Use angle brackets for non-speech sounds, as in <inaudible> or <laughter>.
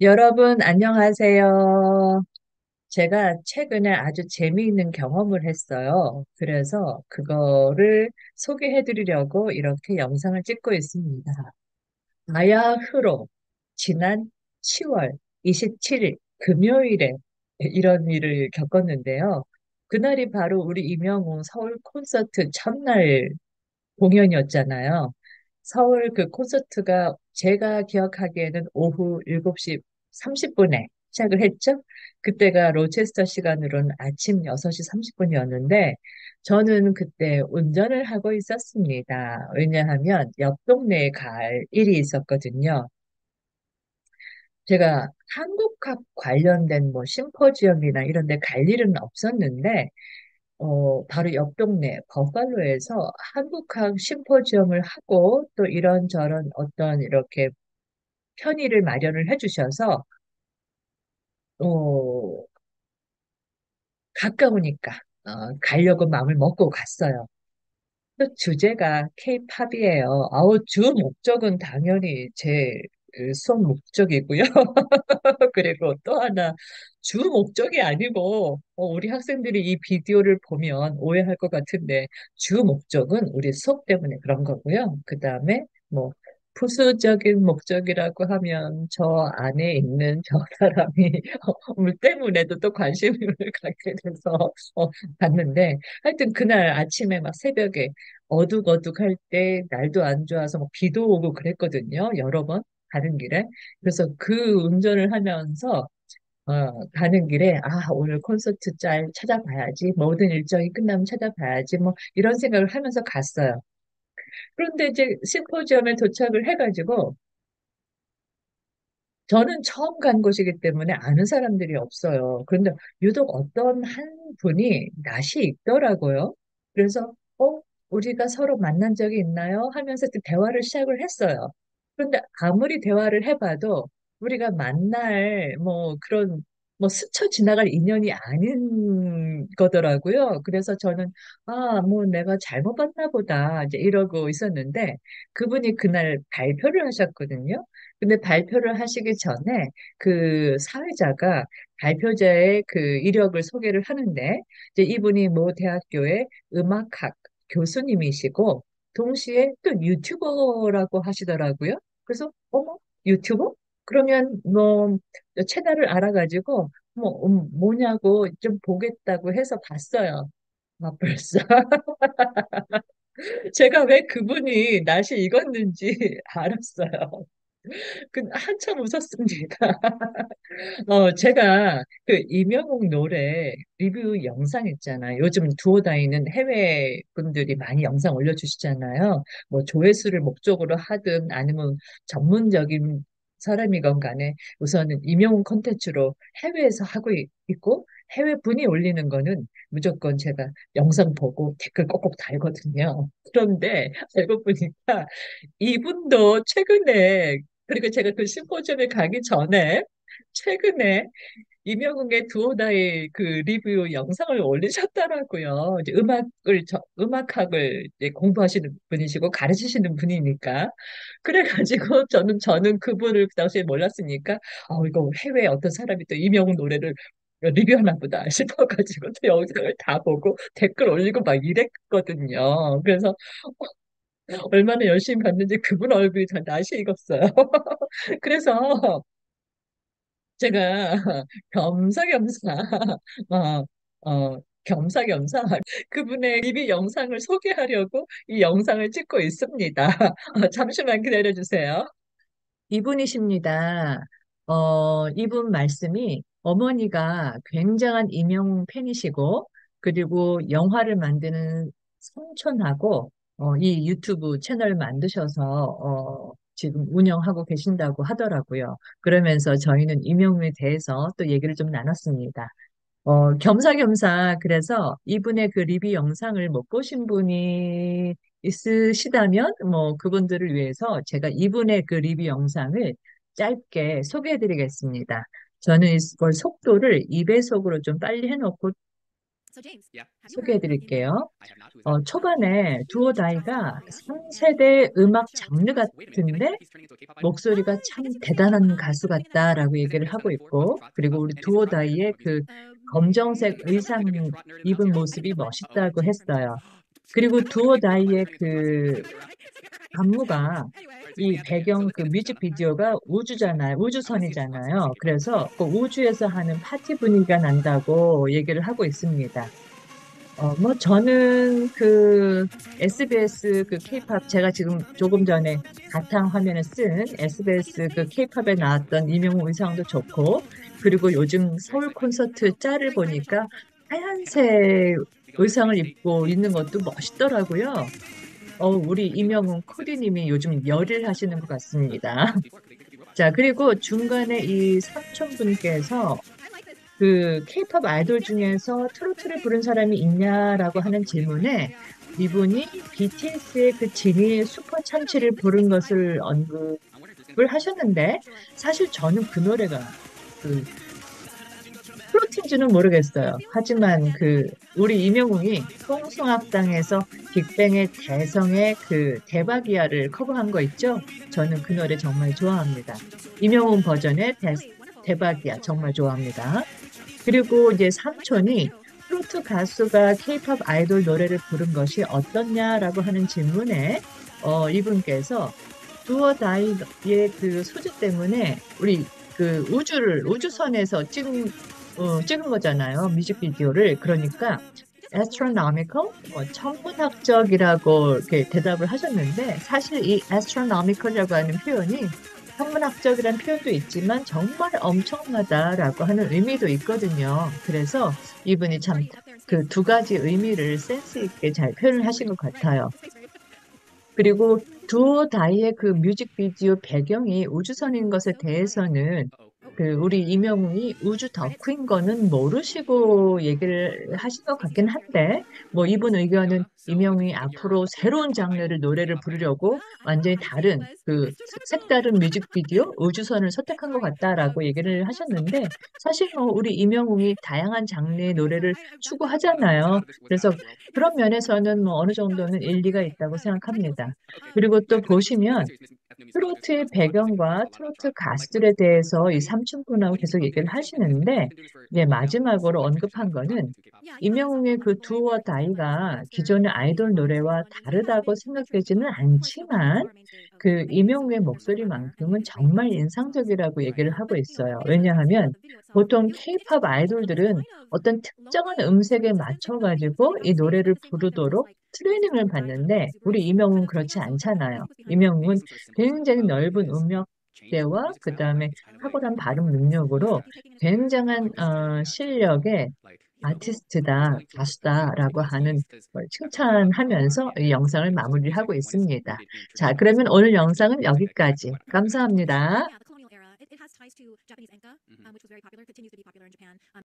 여러분, 안녕하세요. 제가 최근에 아주 재미있는 경험을 했어요. 그래서 그거를 소개해 드리려고 이렇게 영상을 찍고 있습니다. 바야흐로 지난 10월 27일 금요일에 이런 일을 겪었는데요. 그날이 바로 우리 임영웅 서울 콘서트 첫날 공연이었잖아요. 서울 그 콘서트가 제가 기억하기에는 오후 7시 30분에 시작을 했죠. 그때가 로체스터 시간으로는 아침 6시 30분이었는데 저는 그때 운전을 하고 있었습니다. 왜냐하면 옆 동네에 갈 일이 있었거든요. 제가 한국학 관련된 뭐 심포지엄이나 이런 데 갈 일은 없었는데 어, 바로 옆 동네 버팔로에서 한국학 심포지엄을 하고 또 이런저런 어떤 이렇게 편의를 마련을 해주셔서 어, 가까우니까 어, 가려고 마음을 먹고 갔어요. 또 주제가 K-팝이에요. 아우, 주 목적은 당연히 제그 수업 목적이고요. <laughs> 그리고 또 하나, 주 목적이 아니고, 어, 우리 학생들이 이 비디오를 보면 오해할 것 같은데, 주 목적은 우리 수업 때문에 그런 거고요. 그 다음에, 뭐, 부수적인 목적이라고 하면 저 안에 있는 저 사람이 <laughs> 물 때문에도 또 관심을 <laughs> 갖게 돼서 어, 봤는데, 하여튼 그날 아침에 막 새벽에 어둑어둑할 때 날도 안 좋아서 뭐 비도 오고 그랬거든요. 여러 번 가는 길에. 그래서 그 운전을 하면서 어, 가는 길에 아 오늘 콘서트 짤 찾아봐야지 모든 일정이 끝나면 찾아봐야지 뭐 이런 생각을 하면서 갔어요. 그런데 이제 심포지엄에 도착을 해가지고 저는 처음 간 곳이기 때문에 아는 사람들이 없어요. 그런데 유독 어떤 한 분이 낯이 익더라고요. 그래서, 어, 우리가 서로 만난 적이 있나요? 하면서 그 대화를 시작을 했어요. 그런데 아무리 대화를 해봐도 우리가 만날 뭐 그런 뭐 스쳐 지나갈 인연이 아닌 거더라고요. 그래서 저는 아, 뭐 내가 잘못 봤나 보다 이제 이러고 있었는데 그분이 그날 발표를 하셨거든요. 근데 발표를 하시기 전에 그 사회자가 발표자의 그 이력을 소개를 하는데 이제 이분이 모 대학교의 음악학 교수님이시고 동시에 또 유튜버라고 하시더라고요. 그래서 어머 유튜버? 그러면 뭐 채널을 알아가지고 뭐 음, 뭐냐고 좀 보겠다고 해서 봤어요. 아, 벌써 <laughs> 제가 왜 그분이 낯이 익었는지 <laughs> 알았어요. 그 한참 웃었습니다. <laughs> 어, 제가 그 이명웅 노래 리뷰 영상 있잖아요. 요즘 두어 다니는 해외 분들이 많이 영상 올려주시잖아요. 뭐 조회수를 목적으로 하든 아니면 전문적인 사람이건 간에 우선은 임영웅 콘텐츠로 해외에서 하고 있- 있고 해외 분이 올리는 거는 무조건 제가 영상 보고 댓글 꼭꼭 달거든요. 그런데 알고 보니까 이분도 최근에 그리고 제가 그 심포지엄에 가기 전에 최근에 이명웅의 두오다이 그 리뷰 영상을 올리셨더라고요. 이제 음악을 저- 음악학을 이제 공부하시는 분이시고 가르치시는 분이니까 그래가지고 <laughs> 저는 저는 그분을 그 당시에 몰랐으니까 어 이거 해외 어떤 사람이 또 이명웅 노래를 리뷰하나 보다 <laughs> 싶어가지고 또 영상을 다 보고 댓글 올리고 막 이랬거든요. 그래서 얼마나 열심히 봤는지 그분 얼굴이 다 낯이 익었어요. <laughs> 그래서 제가 <laughs> 겸사겸사, <laughs> 어, 어, 겸사겸사 <laughs> 그분의 리뷰 영상을 소개하려고 이 영상을 찍고 있습니다. 잠시만 기다려 주세요. 이분이십니다. 어, 이분 말씀이 어머니가 굉장한 임영웅 팬이시고, 그리고 영화를 만드는 삼촌하고, 어, 이 유튜브 채널 만드셔서, 어, 지금 운영하고 계신다고 하더라고요. 그러면서 저희는 임영웅에 대해서 또 얘기를 좀 나눴습니다. 어, 겸사겸사, 그래서 이분의 그 리뷰 영상을 못 보신 분이 있으시다면, 뭐, 그분들을 위해서 제가 이분의 그 리뷰 영상을 짧게 소개해 드리겠습니다. 저는 이걸 속도를 2배속으로 좀 빨리 해놓고 소개해 드릴게요. 어, 초반에 두오 다이가 3세대 음악 장르 같은데 목소리가 참 대단한 가수 같다라고 얘기를 하고 있고, 그리고 우리 두오 다이의 그 검정색 의상 입은 모습이 멋있다고 했어요. 그리고 두오 다이의 그 <laughs> 안무가 이 배경 그 뮤직비디오가 우주잖아요. 우주선이잖아요. 그래서 그 우주에서 하는 파티 분위기가 난다고 얘기를 하고 있습니다. 어, 뭐 저는 그 SBS 그 케이팝 제가 지금 조금 전에 바탕 화면에 쓴 SBS 그 케이팝에 나왔던 이명호 의상도 좋고 그리고 요즘 서울 콘서트 짤을 보니까 하얀색 의상을 입고 있는 것도 멋있더라고요. 어, 우리 이명훈 코디님이 요즘 열일 하시는 것 같습니다. <laughs> 자, 그리고 중간에 이 삼촌분께서 그 케이팝 아이돌 중에서 트로트를 부른 사람이 있냐라고 하는 질문에 이분이 BTS의 그 지니 슈퍼 참치를 부른 것을 언급을 하셨는데 사실 저는 그 노래가 그 트로트인지는 모르겠어요. 하지만 그 우리 임영웅이 송송악당에서 빅뱅의 대성의 그 대박이야를 커버한 거 있죠? 저는 그 노래 정말 좋아합니다. 임영웅 버전의 대, 대박이야 정말 좋아합니다. 그리고 이제 삼촌이 트로트 가수가 케이팝 아이돌 노래를 부른 것이 어떻냐라고 하는 질문에 어, 이분께서 두어 다이의 그 소재 때문에 우리 그 우주를 우주선에서 찍은 어, 찍은 거잖아요. 뮤직비디오를. 그러니까 astronomical, 뭐 천문학적이라고 이렇게 대답을 하셨는데 사실 이 astronomical이라고 하는 표현이 천문학적이라는 표현도 있지만 정말 엄청나다라고 하는 의미도 있거든요. 그래서 이분이 참 그 두 가지 의미를 센스 있게 잘 표현을 하신 것 같아요. 그리고 두오 다이의 그 뮤직비디오 배경이 우주선인 것에 대해서는 그 우리 이명웅이 우주 덕후인 거는 모르시고 얘기를 하신 것 같긴 한데 뭐 이분 의견은 이명웅이 앞으로 새로운 장르를 노래를 부르려고 완전히 다른 그 색다른 뮤직비디오 우주선을 선택한 것 같다라고 얘기를 하셨는데 사실 뭐 우리 이명웅이 다양한 장르의 노래를 추구하잖아요. 그래서 그런 면에서는 뭐 어느 정도는 일리가 있다고 생각합니다. 그리고 또 보시면 트로트의 배경과 트로트 가수들에 대해서 이 삼촌분하고 계속 얘기를 하시는데, 이제 마지막으로 언급한 거는 임영웅의 그 두어 다이가 기존의 아이돌 노래와 다르다고 생각되지는 않지만, 그 임영웅의 목소리만큼은 정말 인상적이라고 얘기를 하고 있어요. 왜냐하면 보통 케이팝 아이돌들은 어떤 특정한 음색에 맞춰가지고 이 노래를 부르도록 트레이닝을 받는데 우리 임영웅은 그렇지 않잖아요. 임영웅은 굉장히 넓은 음역 대와 그 다음에 탁월한 발음 능력으로 굉장한 어, 실력의 아티스트다, 가수다라고 하는 걸 칭찬하면서 이 영상을 마무리하고 있습니다. 자, 그러면 오늘 영상은 여기까지. 감사합니다.